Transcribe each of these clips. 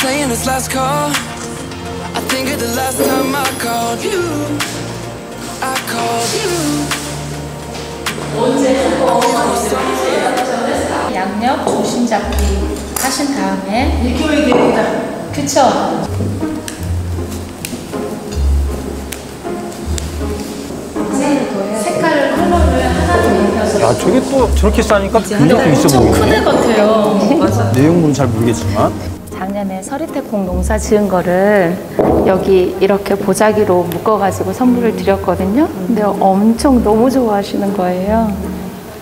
saying this last call. I think of the last time I called you. I called you. 양옆 중심 잡기 하신 다음에 느낌이 됩니다. 그쵸? 색깔을 컬러를 하나 더 입혀서 야 저게 또 저렇게 싸니까 좀 있어 보이네. 큰애 같아요. 맞아. 내용물은 잘 모르겠지만 작년에 서리태콩 농사 지은 거를 여기 이렇게 보자기로 묶어가지고 선물을 드렸거든요. 근데 엄청 너무 좋아하시는 거예요.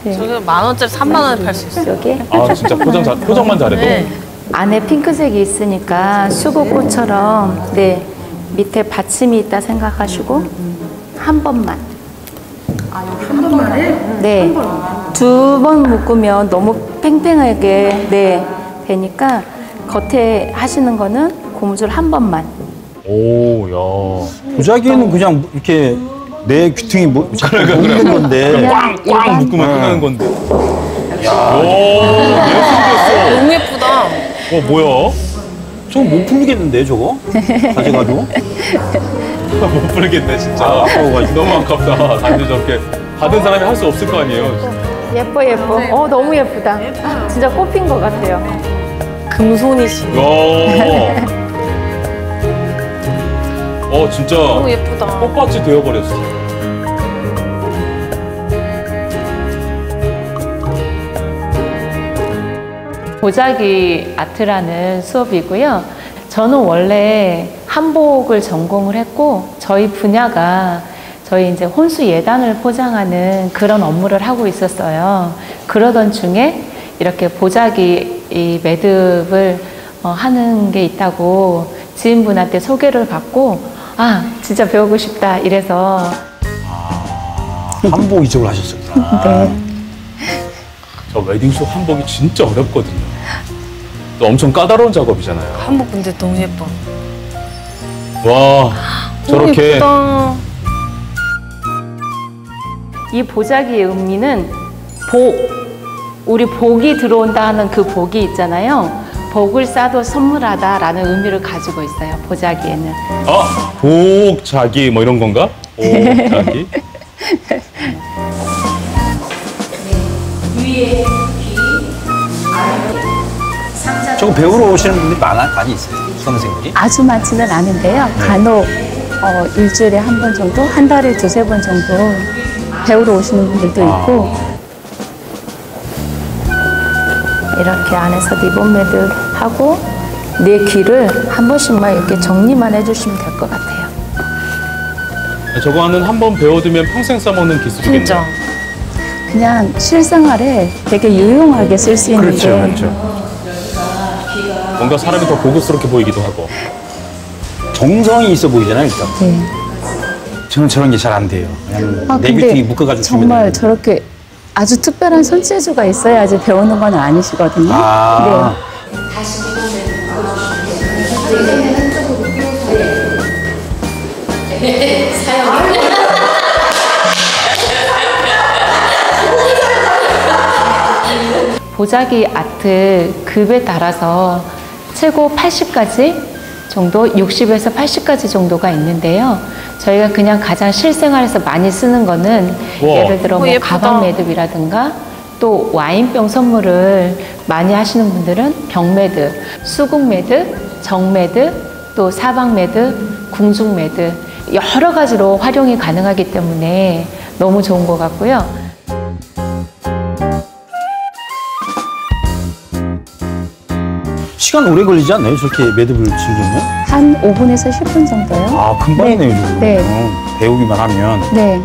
네. 저게 만 원짜리 3만 원에 팔 수 있어요. 여기 아 진짜 포장 자, 포장만 잘해도 네. 안에 핑크색이 있으니까 수국꽃처럼 네 밑에 받침이 있다 생각하시고 한 번만 한 번만에? 네 두 번 묶으면 너무 팽팽하게 네 되니까 겉에 하시는 거는 고무줄 한 번만. 오야. 보자기에는 그냥 이렇게 내 귀퉁이 뭐 자꾸 보이는 건데. 그냥 꽝 일반 묶으면 끝나는 건데. 오 너무 예쁘다. 어 뭐야? 저거 못 풀리겠는데 저거? 가져가도? 못 부르겠네 진짜. 아까워가지고. 너무 아깝다. 단지 저렇게 받은 사람이 할 수 없을 거 아니에요. 예뻐 예뻐. 어 너무 예쁘다. 진짜 꽃핀 것 같아요 금손이시. 야. 어 진짜 너무 예쁘다. 꽃밭이 되어버렸어 보자기 아트라는 수업이고요. 저는 원래 한복을 전공을 했고 저희 분야가 저희 이제 혼수 예단을 포장하는 그런 업무를 하고 있었어요. 그러던 중에 이렇게 보자기 이 매듭을 어, 하는 게 있다고 지인분한테 소개를 받고 아 진짜 배우고 싶다 이래서 한복 이쪽을 하셨었구나. 네. 저 웨딩쇼 한복이 진짜 어렵거든요 또 엄청 까다로운 작업이잖아요 한복 근데 너무 예뻐. 와 저렇게 예쁘다. 이 보자기의 의미는 복, 우리 복이 들어온다 하는 그 복이 있잖아요. 복을 싸도 선물하다라는 의미를 가지고 있어요. 보자기에는. 아, 복자기 뭐 이런 건가? 복자기? 저거 배우러 오시는 분들이 많아, 많이 있어요. 수강생들이. 아주 많지는 않은데요. 간혹 어, 일주일에 한 번 정도, 한 달에 두세 번 정도 배우러 오시는 분들도 있고 이렇게 안에서 리본 매듭 하고 내 귀를 한 번씩만 이렇게 정리만 해주시면 될 것 같아요. 저거 하는 한 번 배워두면 평생 써먹는 기술이겠네요. 진짜. 그냥 실생활에 되게 유용하게 쓸 수 있는 그렇죠, 게 그렇죠. 뭔가 사람이 더 고급스럽게 보이기도 하고. 정성이 있어 보이잖아요, 일단. 네. 저는 저런 게 잘 안 돼요. 그냥 아, 내 근데 귀퉁이 묶어가지고 정말. 저렇게 아주 특별한 손재주가 있어야지 배우는 건 아니시거든요. 아, 보자기 아트 급에 따라서 최고 80까지 정도, 60에서 80까지 정도가 있는데요. 저희가 그냥 가장 실생활에서 많이 쓰는 거는 우와. 예를 들어 어, 뭐. 가방 매듭이라든가 또 와인병 선물을 많이 하시는 분들은 병 매듭, 수국 매듭, 정 매듭, 또 사방 매듭, 궁중 매듭 여러 가지로 활용이 가능하기 때문에 너무 좋은 것 같고요. 시간 오래 걸리지 않나요? 저렇게 매듭을 지으려면? 한 5분에서 10분 정도요. 아, 금방이네요, 지금. 네. 어, 배우기만 하면. 네.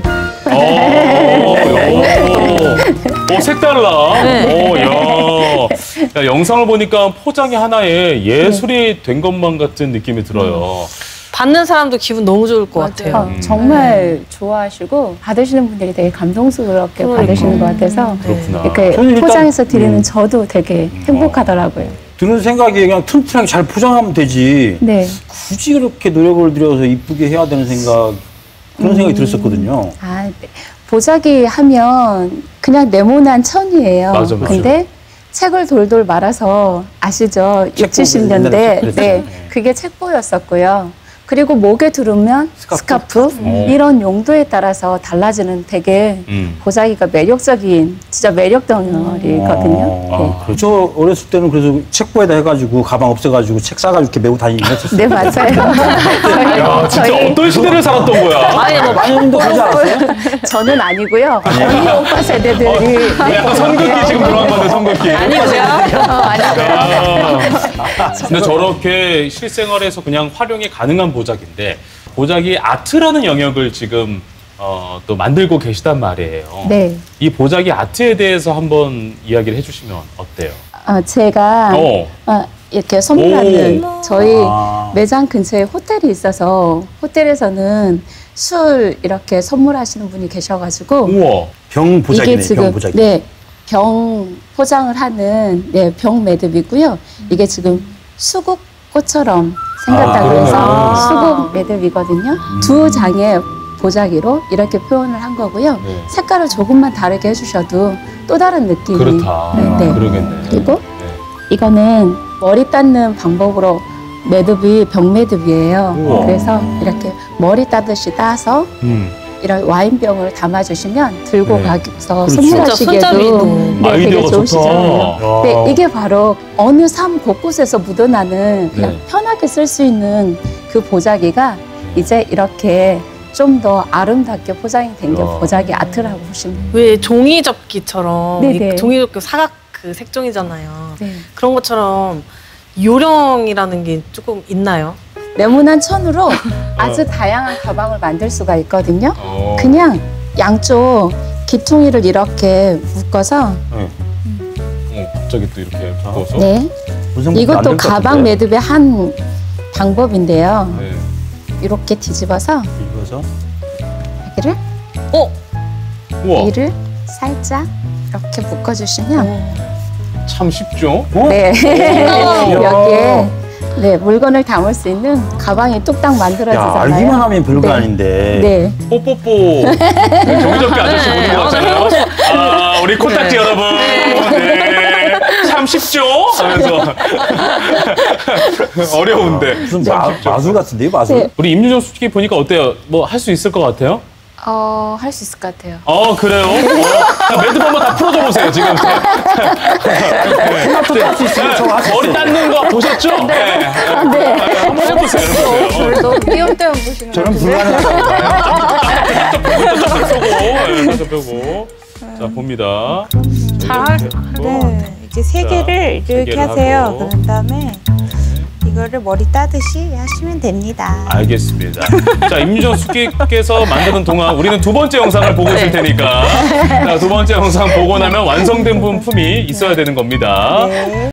오, 오, 오, 색달라. 네. 오, 야. 야, 영상을 보니까 포장이 하나에 예술이 된 것만 같은 느낌이 들어요. 받는 사람도 기분 너무 좋을 것 같아요. 어, 정말 좋아하시고 받으시는 분들이 되게 감동스럽게 그러니까. 받으시는 것 같아서 그렇구나. 이렇게 일단- 포장해서 드리는 음. 저도 되게 행복하더라고요. 드는 생각이 그냥 튼튼하게 잘 포장하면 되지. 네. 굳이 그렇게 노력을 들여서 이쁘게 해야 되는 생각, 그런 생각이 들었었거든요. 아, 네. 보자기 하면 그냥 네모난 천이에요. 맞아, 맞아. 근데 책을 돌돌 말아서 아시죠? 6, 책보, 70년대. 옛날에 책 그랬죠. 네. 네. 그게 책보였었고요. 그리고 목에 두르면 스카프. 스카프, 이런 용도에 따라서 달라지는 되게 음. 보자기가 매력적인 진짜 매력 덩어리거든요. 네. 아, 저 어렸을 때는 그래서 책보에다 해가지고 가방 없애가지고 책 싸가지고 이렇게 메고 다니긴 했었어요. 네, 맞아요. 야, 진짜 저희- 어떤 시대를 살았던 거야? 아니, 뭐, 많이님도 그러지 않았어요? 저는 아니고요. 언니 오빠 세대들이. 네, 약간 선긋기 지금 들어간 건데, 선긋기. 아니고요. 어, 아니고요. 아, 근데 저렇게 실생활에서 그냥 활용이 가능한 보 자기인데 보자기 아트라는 영역을 지금 어, 또 만들고 계시단 말이에요. 네. 이 보자기 아트에 대해서 한번 이야기를 해주시면 어때요? 어, 제가 어. 어, 이렇게 선물하는 저희 아. 매장 근처에 호텔이 있어서 호텔에서는 술 이렇게 선물하시는 분이 계셔가지고 우와. 병 보자기네, 이게 지금 병 보자기. 네, 병 포장을 하는 네, 병 매듭이고요. 이게 지금 수국꽃처럼 생겼다고 아, 해서 그러네요. 수국 매듭이거든요. 두 장의 보자기로 이렇게 표현을 한 거고요. 네. 색깔을 조금만 다르게 해주셔도 또 다른 느낌이 그렇다. 네, 네. 그러겠네. 그리고 네. 이거는 머리 닦는 방법으로 매듭이 병 매듭이에요. 우와. 그래서 이렇게 머리 따듯이 따서 음. 이런 와인병을 담아주시면 들고 네. 가서 그렇죠. 선물하시기에도. 네, 되게 아이디어가 좋으시잖아요. 좋다. 네, 이게 바로 어느 삶 곳곳에서 묻어나는 그냥 네. 편하게 쓸 수 있는 그 보자기가 이제 이렇게 좀 더 아름답게 포장이 된 게 야. 보자기 아트라고 보시면 돼요. 왜 종이 접기처럼 네네. 종이 접기 사각 그 색종이잖아요. 네. 그런 것처럼 요령이라는 게 조금 있나요? 네모난 천으로 아주 다양한 가방을 만들 수가 있거든요. 어. 그냥 양쪽 기퉁이를 이렇게 묶어서 네. 어, 갑자기 또 이렇게 바꿔서. 네 무슨 이것도 만들 것 가방 같은데? 매듭의 한 방법인데요. 네. 이렇게 뒤집어서 이거서 여기를 어? 우와. 이를 살짝 이렇게 묶어주시면 참 쉽죠? 어? 네 야. 여기에 네 물건을 담을 수 있는 가방이 뚝딱 야, 만들어지잖아요. 알기만 하면 별거 네. 아닌데. 네. 뽀뽀뽀. 정적기 아저씨 보는 것 같잖아요. 아, 우리 코딱지 여러분. 네. 참 쉽죠? 하면서. 어려운데. 무슨 마, 마술 같은데요, 마술? 네. 우리 임유정 솔직히 보니까 어때요? 뭐 할 수 있을 것 같아요? 어, 할 수 있을 것 같아요. 어, 그래요? 어, 자, 매듭 한번 다 풀어줘 보세요, 지금. 네. 저거 할수 머리. 닦는 거 보셨죠? 네. 네. 한번 해보세요, 해보세요. 너무 띄엄띄엄 보시는 저는 불가능하다고 펴고, 네, 살짝 펴고. 자, 봅니다. 잘. 네, 이제 세 자, 개를 세 이렇게 개를 하세요. 하고. 그런 다음에 이거를 머리 따듯이 하시면 됩니다. 알겠습니다. 자, 임유정 수기께서 만드는 동안 우리는 두 번째 영상을 보고 있을 테니까 자, 두 번째 영상 보고 나면 완성된 분품이 있어야 되는 겁니다. 네.